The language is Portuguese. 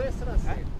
palestra assim.